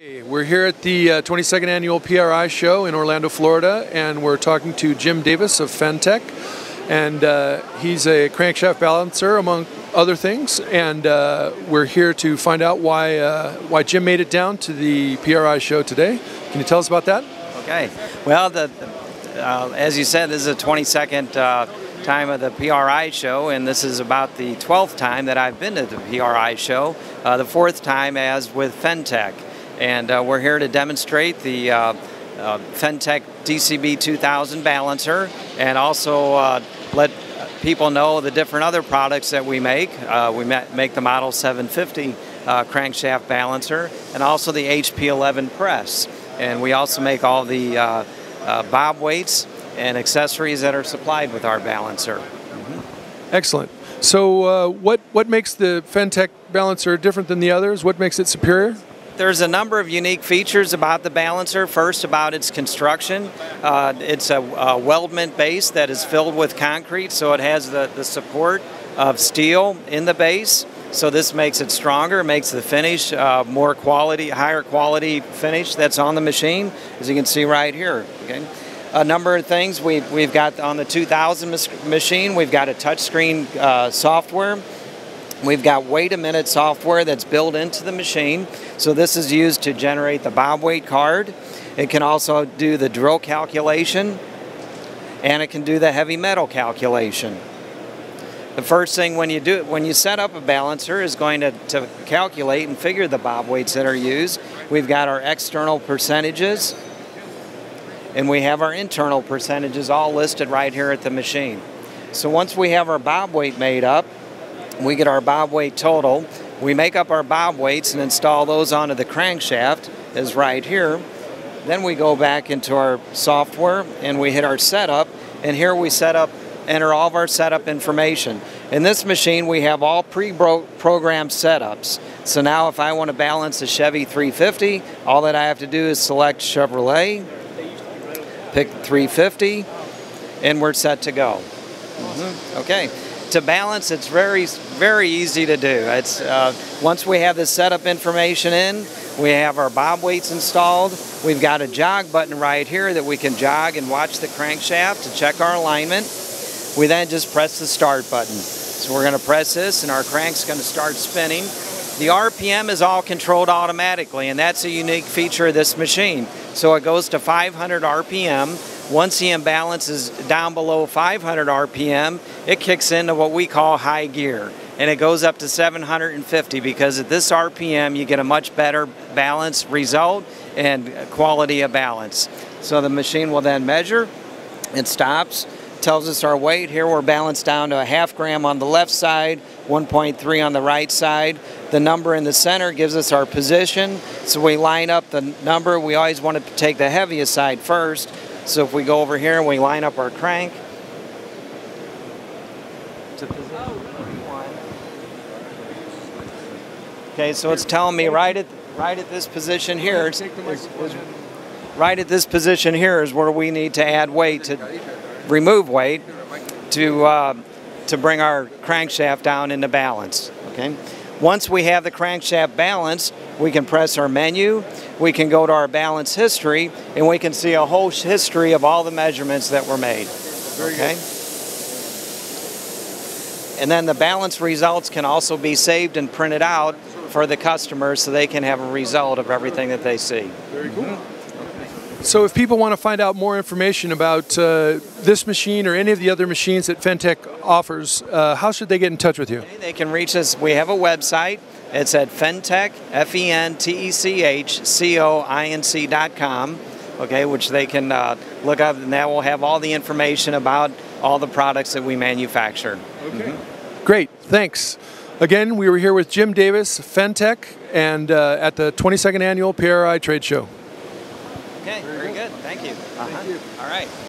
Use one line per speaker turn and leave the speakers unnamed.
Hey, We're here at the uh, 22nd annual PRI show in Orlando, Florida, and we're talking to Jim Davis of Fentech. And uh, he's a crankshaft balancer, among other things. And uh, we're here to find out why, uh, why Jim made it down to the PRI show today. Can you tell us about that?
Okay. Well, the, uh, as you said, this is the 22nd uh, time of the PRI show, and this is about the 12th time that I've been to the PRI show, the fourth time as with Fentech. And uh, we're here to demonstrate the uh, uh, Fentech TCB 2000 balancer and also uh, let people know the different other products that we make. Uh, we make the Model 750 uh, crankshaft balancer and also the HP 11 press. And we also make all the bob weights and accessories that are supplied with our balancer.
Excellent. So, what, what makes the Fentech balancer different than the others? What makes it superior?
There's a number of unique features about the balancer. First, about its construction. Uh, it's a, a, weldment base that is filled with concrete, so it has the, the support of steel in the base. So this makes it stronger, makes the finish uh, more quality, higher quality finish that's on the machine, as you can see right here. Okay. A number of things we've, we've got on the 2000 machine, we've got a touchscreen uh, software We've got wait a minute software that's built into the machine. So this is used to generate the bob weight card. It can also do the drill calculation and it can do the heavy metal calculation. The first thing when you do when you set up a balancer is going to, to calculate and figure the bob weights that are used. We've got our external percentages and we have our internal percentages all listed right here at the machine. So once we have our bob weight made up, we get our bob weight total. We make up our bob weights and install those onto the crankshaft, is right here. Then we go back into our software and we hit our setup, and here we set up, enter all of our setup information. In this machine, we have all pre-programmed setups. So now if I want to balance a Chevy 350, all that I have to do is select Chevrolet, pick 350, and we're set to go. Mm -hmm. Okay to balance, it's very, very easy to do. It's uh, once we have the setup information in, we have our bob weights installed. We've got a jog button right here that we can jog and watch the crankshaft to check our alignment. We then just press the start button. So we're going to press this, and our crank's going to start spinning. The RPM is all controlled automatically, and that's a unique feature of this machine. So it goes to 500 RPM once the imbalance is down below 500 RPM, it kicks into what we call high gear. And it goes up to 750 because at this RPM you get a much better balance result and quality of balance. So the machine will then measure, it stops, tells us our weight. Here we're balanced down to a half gram on the left side, 1.3 on the right side. The number in the center gives us our position. So we line up the number. We always want to take the heaviest side first. So if we go over here and we line up our crank to position Okay, so it's telling me right at right at this position here. Is, right at this position here is where we need to add weight to remove weight to uh, to bring our crankshaft down into balance. Okay. Once we have the crankshaft balanced, we can press our menu, we can go to our balance history, and we can see a whole history of all the measurements that were made. Okay? And then the balance results can also be saved and printed out for the customers so they can have a result of everything that they see.
Very cool. Mm-hmm. So if people want to find out more information about uh, this machine or any of the other machines that Fentech offers, uh, how should they get in touch with you?
They can reach us. We have a website. It's at Fentech, F-E-N-T-E-C-H-C-O-I-N-C dot com, okay, which they can uh, look up, and that will have all the information about all the products that we manufacture.
Okay. Mm -hmm. Great, thanks. Again, we were here with Jim Davis, Fentech, and uh, at the 22nd Annual PRI Trade Show.
Okay, very, very good. Thank you. Uh -huh. Thank you. All right.